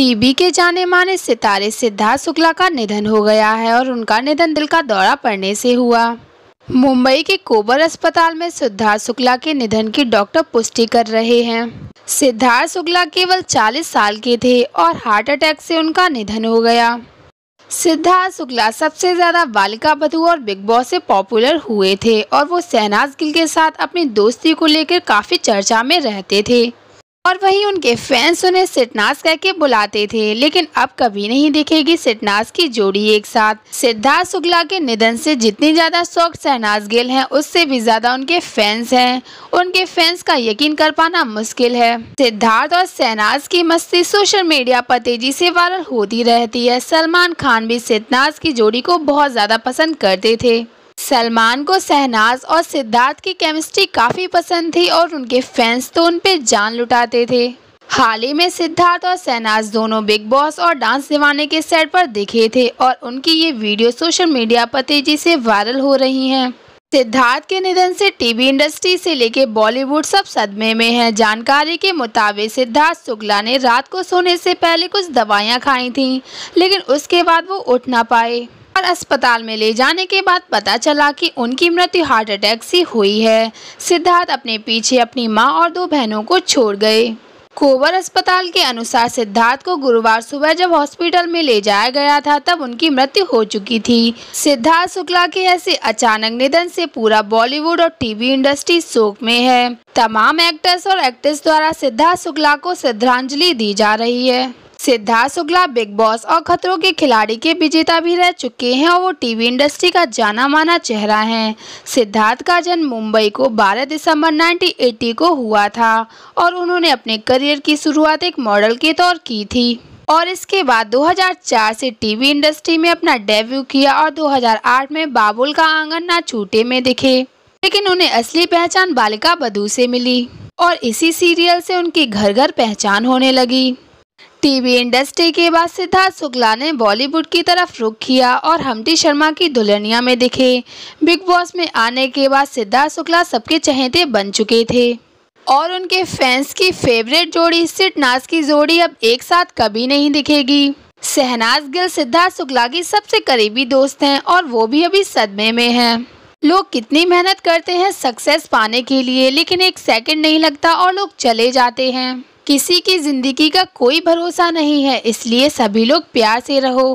TV के जाने माने सितारे सिद्धार्थ शुक्ला का निधन हो गया है और उनका निधन दिल का दौरा पड़ने से हुआ। मुंबई के कोबर अस्पताल में सिद्धार्थ शुक्ला के निधन की डॉक्टर पुष्टि कर रहे हैं। सिद्धार्थ शुक्ला केवल 40 साल के थे और हार्ट अटैक से उनका निधन हो गया। सिद्धार्थ शुक्ला सबसे ज़्यादा बालिका बधु और बिग बॉस से पॉपुलर हुए थे और वो शहनाज गिल के साथ अपनी दोस्ती को लेकर काफ़ी चर्चा में रहते थे। और वहीं उनके फैंस उन्हें सिटनास कह के बुलाते थे, लेकिन अब कभी नहीं दिखेगी सिटनास की जोड़ी एक साथ। सिद्धार्थ शुक्ला के निधन से जितनी ज़्यादा शौक शहनाज गिल हैं, उससे भी ज़्यादा उनके फैंस हैं। उनके फैंस का यकीन कर पाना मुश्किल है। सिद्धार्थ और शहनाज की मस्ती सोशल मीडिया पर तेज़ी से वायरल होती रहती है। सलमान खान भी सिद्धनाज की जोड़ी को बहुत ज़्यादा पसंद करते थे। सलमान को शहनाज और सिद्धार्थ की केमिस्ट्री काफ़ी पसंद थी और उनके फैंस तो उन पर जान लुटाते थे। हाल ही में सिद्धार्थ और शहनाज दोनों बिग बॉस और डांस दीवाने के सेट पर दिखे थे और उनकी ये वीडियो सोशल मीडिया पर तेज़ी से वायरल हो रही हैं। सिद्धार्थ के निधन से टीवी इंडस्ट्री से लेके बॉलीवुड सब सदमे में है। जानकारी के मुताबिक सिद्धार्थ शुक्ला ने रात को सोने से पहले कुछ दवाइयाँ खाई थीं, लेकिन उसके बाद वो उठ ना पाए। और अस्पताल में ले जाने के बाद पता चला कि उनकी मृत्यु हार्ट अटैक से हुई है। सिद्धार्थ अपने पीछे अपनी माँ और दो बहनों को छोड़ गए। कोवर अस्पताल के अनुसार सिद्धार्थ को गुरुवार सुबह जब हॉस्पिटल में ले जाया गया था, तब उनकी मृत्यु हो चुकी थी। सिद्धार्थ शुक्ला के ऐसे अचानक निधन से पूरा बॉलीवुड और टीवी इंडस्ट्री शोक में है। तमाम एक्टर्स और एक्ट्रेस द्वारा सिद्धार्थ शुक्ला को श्रद्धांजलि दी जा रही है। सिद्धार्थ शुक्ला, बिग बॉस और खतरों के खिलाड़ी के विजेता भी रह चुके हैं और वो टीवी इंडस्ट्री का जाना माना चेहरा है। सिद्धार्थ का जन्म मुंबई को 12 दिसंबर 1980 को हुआ था और उन्होंने अपने करियर की शुरुआत एक मॉडल के तौर की थी। और इसके बाद 2004 से टीवी इंडस्ट्री में अपना डेब्यू किया और 2008 में बाबुल का आँगन ना छूटे में दिखे। लेकिन उन्हें असली पहचान बालिका बधू से मिली और इसी सीरियल से उनकी घर घर पहचान होने लगी। टीवी इंडस्ट्री के बाद सिद्धार्थ शुक्ला ने बॉलीवुड की तरफ़ रुख किया और हमटी शर्मा की दुल्हनिया में दिखे। बिग बॉस में आने के बाद सिद्धार्थ शुक्ला सबके चहेते बन चुके थे। और उनके फैंस की फेवरेट जोड़ी सिट नाज की जोड़ी अब एक साथ कभी नहीं दिखेगी। शहनाज गिल सिद्धार्थ शुक्ला की सबसे करीबी दोस्त हैं और वो भी अभी सदमे में हैं। लोग कितनी मेहनत करते हैं सक्सेस पाने के लिए, लेकिन एक सेकंड नहीं लगता और लोग चले जाते हैं। किसी की ज़िंदगी का कोई भरोसा नहीं है इसलिए सभी लोग प्यार से रहो।